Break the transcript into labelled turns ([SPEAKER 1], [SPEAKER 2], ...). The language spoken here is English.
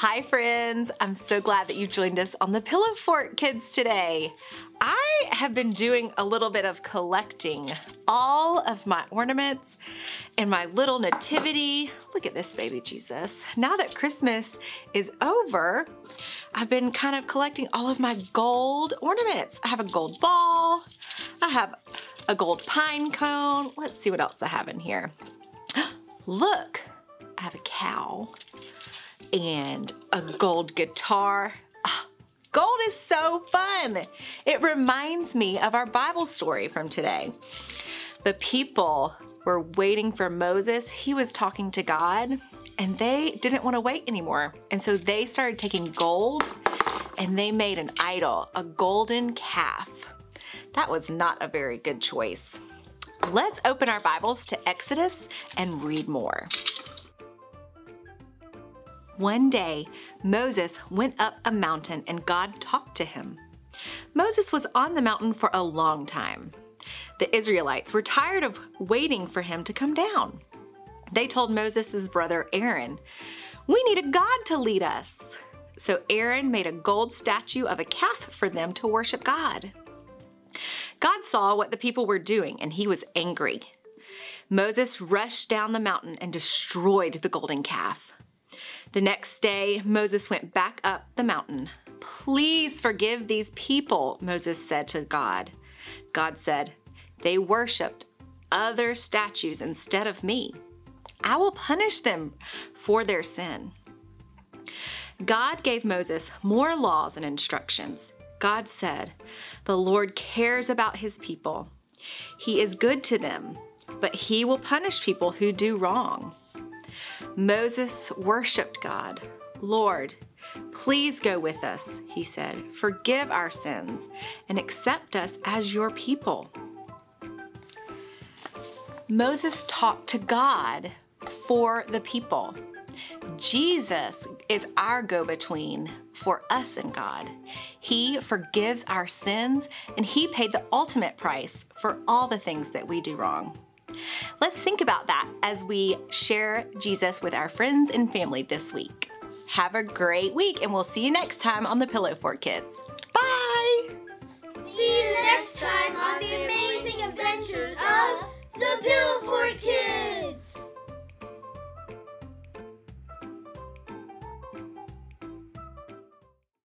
[SPEAKER 1] Hi friends, I'm so glad that you joined us on the Pillow Fort Kids today. I have been doing a little bit of collecting all of my ornaments and my little nativity. Look at this baby Jesus. Now that Christmas is over, I've been kind of collecting all of my gold ornaments. I have a gold ball, I have a gold pine cone. Let's see what else I have in here. Look, I have a cow and a gold guitar. Oh, gold is so fun. It reminds me of our Bible story from today. The people were waiting for Moses. He was talking to God and they didn't want to wait anymore. And so they started taking gold and they made an idol, a golden calf. That was not a very good choice. Let's open our Bibles to Exodus and read more. One day, Moses went up a mountain and God talked to him. Moses was on the mountain for a long time. The Israelites were tired of waiting for him to come down. They told Moses' brother Aaron, We need a God to lead us. So Aaron made a gold statue of a calf for them to worship God. God saw what the people were doing and he was angry. Moses rushed down the mountain and destroyed the golden calf. The next day, Moses went back up the mountain. Please forgive these people, Moses said to God. God said, They worshiped other statues instead of me. I will punish them for their sin. God gave Moses more laws and instructions. God said, The Lord cares about his people. He is good to them, but he will punish people who do wrong. Moses worshiped God. Lord, please go with us, he said. Forgive our sins and accept us as your people. Moses talked to God for the people. Jesus is our go-between for us and God. He forgives our sins and he paid the ultimate price for all the things that we do wrong. Let's think about that as we share Jesus with our friends and family this week. Have a great week and we'll see you next time on the Pillow Fort Kids. Bye!
[SPEAKER 2] See you next time on the amazing adventures of the Pillow Fort Kids!